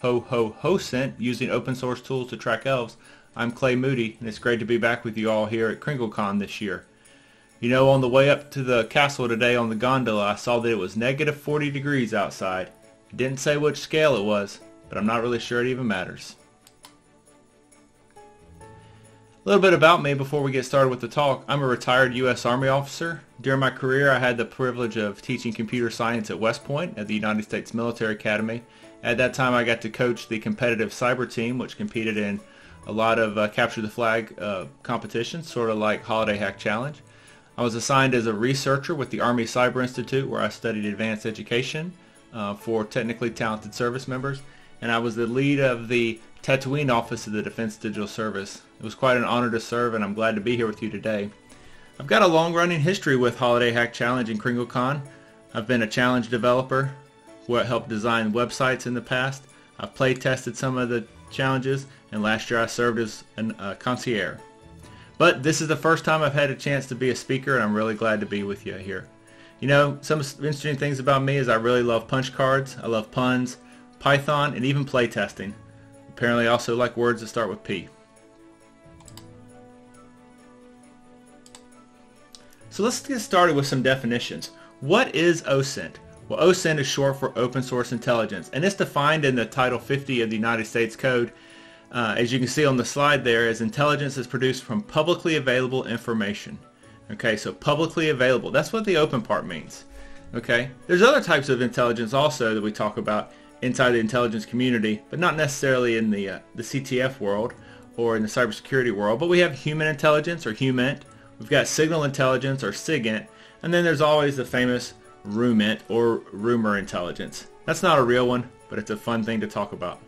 Ho Ho Ho Scent using open source tools to track elves. I'm Clay Moody, and it's great to be back with you all here at KringleCon this year. You know, on the way up to the castle today on the gondola, I saw that it was negative 40 degrees outside. It didn't say which scale it was, but I'm not really sure it even matters. A little bit about me before we get started with the talk. I'm a retired U.S. Army officer. During my career, I had the privilege of teaching computer science at West Point at the United States Military Academy. At that time, I got to coach the competitive cyber team, which competed in a lot of uh, capture the flag uh, competitions, sort of like Holiday Hack Challenge. I was assigned as a researcher with the Army Cyber Institute, where I studied advanced education uh, for technically talented service members, and I was the lead of the Tatooine office of the Defense Digital Service. It was quite an honor to serve and I'm glad to be here with you today. I've got a long-running history with Holiday Hack Challenge and KringleCon. I've been a challenge developer, what helped design websites in the past. I've play tested some of the challenges and last year I served as a uh, concierge. But this is the first time I've had a chance to be a speaker and I'm really glad to be with you here. You know, some interesting things about me is I really love punch cards, I love puns, Python, and even play testing. Apparently I also like words that start with P. So let's get started with some definitions. What is OSINT? Well, OSINT is short for Open Source Intelligence, and it's defined in the Title 50 of the United States Code. Uh, as you can see on the slide there, as intelligence is produced from publicly available information. Okay, so publicly available. That's what the open part means. Okay, there's other types of intelligence also that we talk about, inside the intelligence community, but not necessarily in the, uh, the CTF world or in the cybersecurity world. But we have human intelligence or HUMINT. We've got signal intelligence or SIGINT. And then there's always the famous RUMINT or rumor intelligence. That's not a real one, but it's a fun thing to talk about.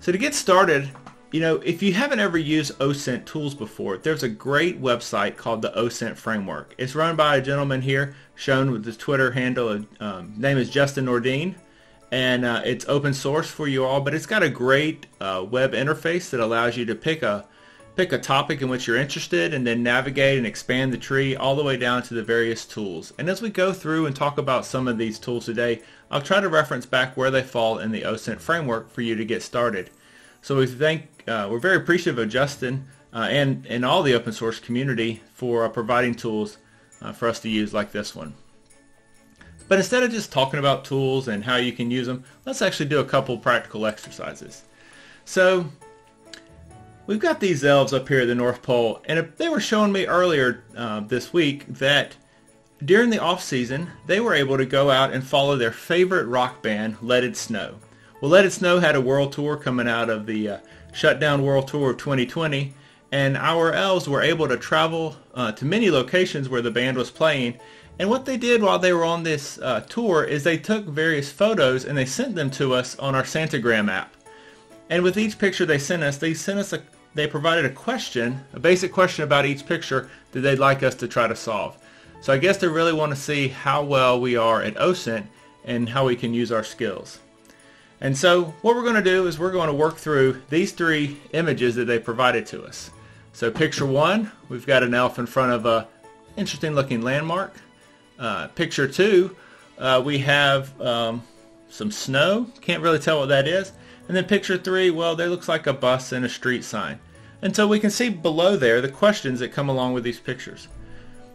So to get started, you know, if you haven't ever used OSINT tools before, there's a great website called the OSINT Framework. It's run by a gentleman here, shown with his Twitter handle. Um, name is Justin Nordine and uh, it's open source for you all, but it's got a great uh, web interface that allows you to pick a pick a topic in which you're interested and then navigate and expand the tree all the way down to the various tools. And as we go through and talk about some of these tools today, I'll try to reference back where they fall in the OSINT framework for you to get started. So we thank, uh, we're very appreciative of Justin uh, and, and all the open source community for uh, providing tools uh, for us to use like this one. But instead of just talking about tools and how you can use them, let's actually do a couple practical exercises. So we've got these elves up here at the North Pole, and they were showing me earlier uh, this week that during the off season, they were able to go out and follow their favorite rock band, Let It Snow. Well, Let It Snow had a world tour coming out of the uh, shutdown world tour of 2020, and our elves were able to travel uh, to many locations where the band was playing and what they did while they were on this uh, tour is they took various photos and they sent them to us on our Santagram app. And with each picture they sent us, they sent us a, they provided a question, a basic question about each picture that they'd like us to try to solve. So I guess they really want to see how well we are at OSINT and how we can use our skills. And so what we're going to do is we're going to work through these three images that they provided to us. So picture one, we've got an elf in front of a interesting looking landmark. Uh, picture two, uh, we have um, some snow. Can't really tell what that is. And then picture three, well, there looks like a bus and a street sign. And so we can see below there the questions that come along with these pictures.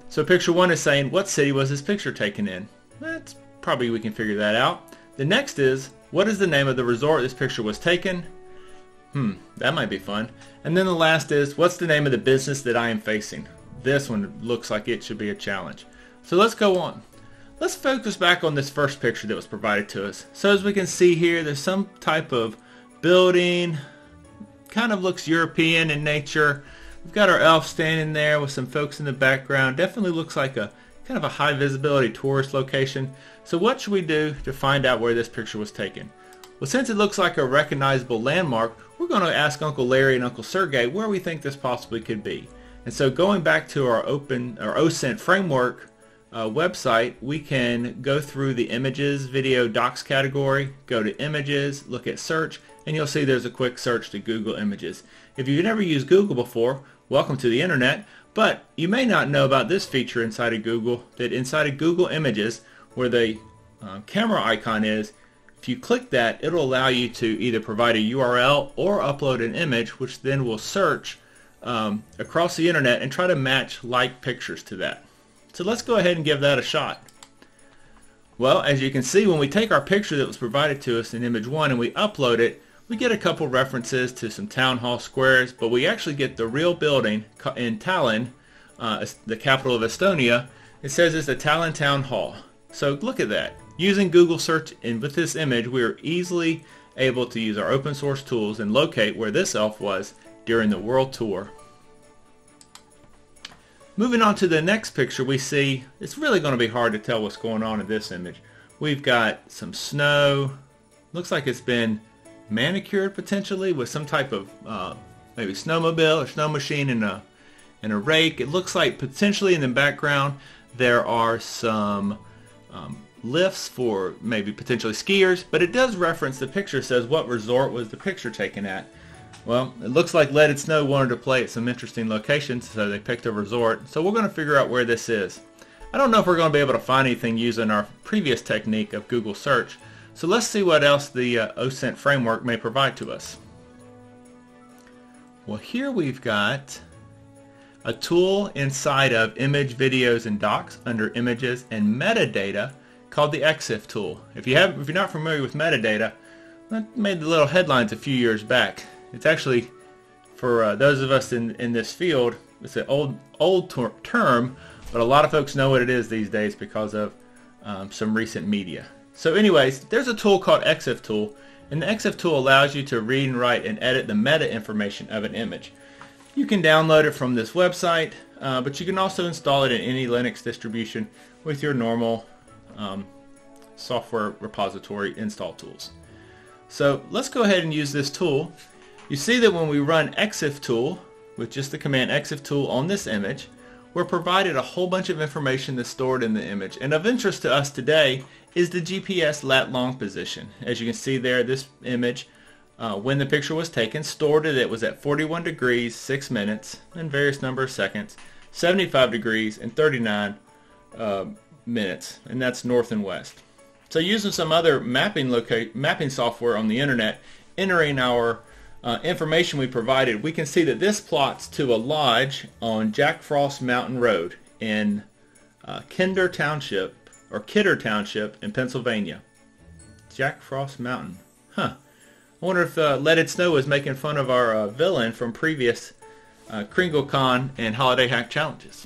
So picture one is saying, what city was this picture taken in? That's probably we can figure that out. The next is, what is the name of the resort this picture was taken? Hmm, that might be fun. And then the last is, what's the name of the business that I am facing? This one looks like it should be a challenge. So let's go on. Let's focus back on this first picture that was provided to us. So as we can see here, there's some type of building, kind of looks European in nature. We've got our elf standing there with some folks in the background. Definitely looks like a kind of a high visibility tourist location. So what should we do to find out where this picture was taken? Well, since it looks like a recognizable landmark, we're going to ask Uncle Larry and Uncle Sergey where we think this possibly could be. And so going back to our open or OSINT framework uh, website, we can go through the images, video, docs category, go to images, look at search, and you'll see there's a quick search to Google Images. If you've never used Google before, welcome to the internet, but you may not know about this feature inside of Google, that inside of Google Images, where the uh, camera icon is, if you click that, it'll allow you to either provide a URL or upload an image, which then will search um, across the internet and try to match like pictures to that. So let's go ahead and give that a shot. Well, as you can see, when we take our picture that was provided to us in image 1 and we upload it, we get a couple references to some town hall squares, but we actually get the real building in Tallinn, uh, the capital of Estonia. It says it's the Tallinn Town Hall. So look at that. Using Google search and with this image, we are easily able to use our open source tools and locate where this elf was during the world tour. Moving on to the next picture, we see it's really going to be hard to tell what's going on in this image. We've got some snow. Looks like it's been manicured potentially with some type of uh, maybe snowmobile or snow machine and a and a rake. It looks like potentially in the background there are some um, lifts for maybe potentially skiers, but it does reference the picture says what resort was the picture taken at. Well, it looks like Let It Snow wanted to play at some interesting locations, so they picked a resort. So we're going to figure out where this is. I don't know if we're going to be able to find anything using our previous technique of Google search, so let's see what else the uh, OSINT framework may provide to us. Well, here we've got a tool inside of image, videos, and docs under images and metadata called the EXIF tool. If you have, if you're not familiar with metadata, that made the little headlines a few years back. It's actually for uh, those of us in in this field, it's an old old ter term, but a lot of folks know what it is these days because of um, some recent media. So, anyways, there's a tool called EXIF tool, and the EXIF tool allows you to read and write and edit the meta information of an image. You can download it from this website, uh, but you can also install it in any Linux distribution with your normal um, software repository install tools. So let's go ahead and use this tool. You see that when we run exif tool with just the command exif tool on this image, we're provided a whole bunch of information that's stored in the image. And of interest to us today is the GPS lat long position. As you can see there, this image, uh, when the picture was taken, stored it, it was at 41 degrees, 6 minutes, and various number of seconds, 75 degrees, and 39 uh, minutes, and that's north and west. So using some other mapping mapping software on the internet, entering our uh, information we provided, we can see that this plots to a lodge on Jack Frost Mountain Road in uh, Kinder Township or Kidder Township in Pennsylvania. Jack Frost Mountain. Huh. I wonder if uh, Let It Snow was making fun of our uh, villain from previous uh, KringleCon and Holiday Hack challenges.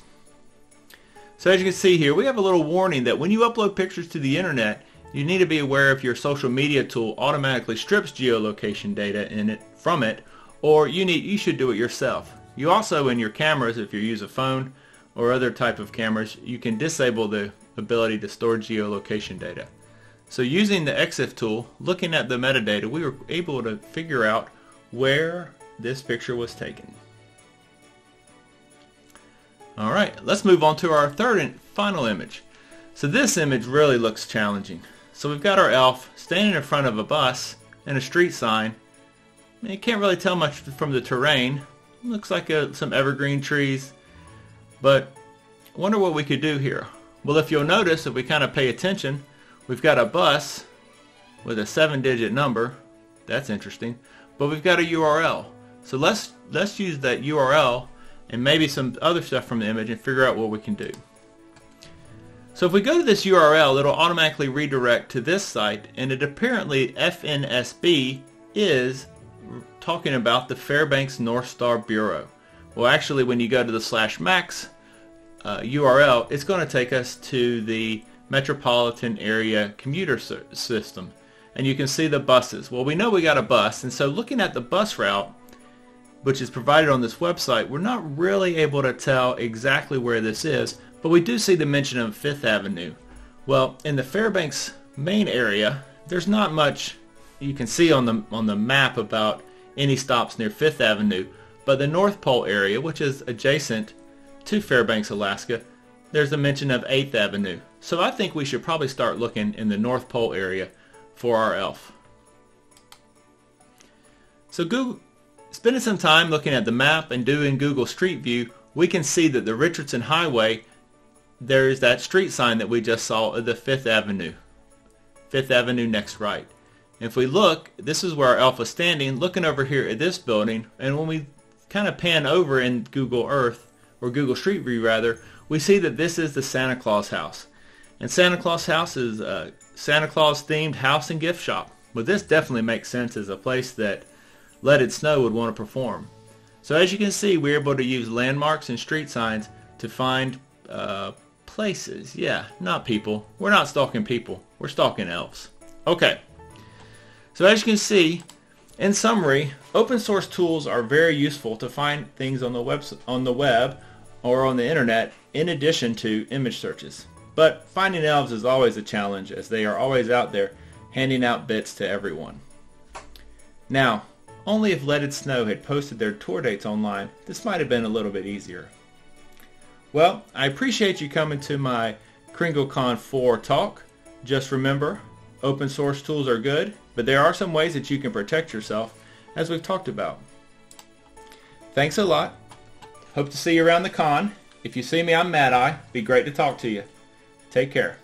So as you can see here, we have a little warning that when you upload pictures to the internet, you need to be aware if your social media tool automatically strips geolocation data in it from it, or you need you should do it yourself. You also in your cameras, if you use a phone or other type of cameras, you can disable the ability to store geolocation data. So using the EXIF tool, looking at the metadata, we were able to figure out where this picture was taken. All right, let's move on to our third and final image. So this image really looks challenging. So we've got our elf standing in front of a bus and a street sign. You can't really tell much from the terrain. looks like a, some evergreen trees, but I wonder what we could do here. Well, if you'll notice, if we kind of pay attention, we've got a bus with a seven-digit number. That's interesting. But we've got a URL. So let's let's use that URL and maybe some other stuff from the image and figure out what we can do. So if we go to this URL, it'll automatically redirect to this site, and it apparently FNSB is talking about the Fairbanks North Star Borough. Well, actually, when you go to the slash max uh, URL, it's going to take us to the metropolitan area commuter system. And you can see the buses. Well, we know we got a bus, and so looking at the bus route, which is provided on this website, we're not really able to tell exactly where this is, but we do see the mention of Fifth Avenue. Well, in the Fairbanks main area, there's not much you can see on the on the map about any stops near Fifth Avenue, but the North Pole area, which is adjacent to Fairbanks, Alaska, there's a mention of 8th Avenue. So I think we should probably start looking in the North Pole area for our elf. So Google, Spending some time looking at the map and doing Google Street View, we can see that the Richardson Highway, there is that street sign that we just saw of the 5th Avenue. 5th Avenue next right. If we look, this is where our elf is standing, looking over here at this building, and when we kind of pan over in Google Earth, or Google Street View rather, we see that this is the Santa Claus house. And Santa Claus house is a Santa Claus themed house and gift shop. But this definitely makes sense as a place that Let It Snow would want to perform. So as you can see, we're able to use landmarks and street signs to find uh, places. Yeah, not people. We're not stalking people. We're stalking elves. Okay. So as you can see, in summary, open source tools are very useful to find things on the web, on the web or on the internet in addition to image searches. But finding elves is always a challenge as they are always out there handing out bits to everyone. Now, only if Let Snow had posted their tour dates online, this might have been a little bit easier. Well, I appreciate you coming to my KringleCon 4 talk. Just remember, open source tools are good, but there are some ways that you can protect yourself, as we've talked about. Thanks a lot. Hope to see you around the con. If you see me, I'm Mad Eye. Be great to talk to you. Take care.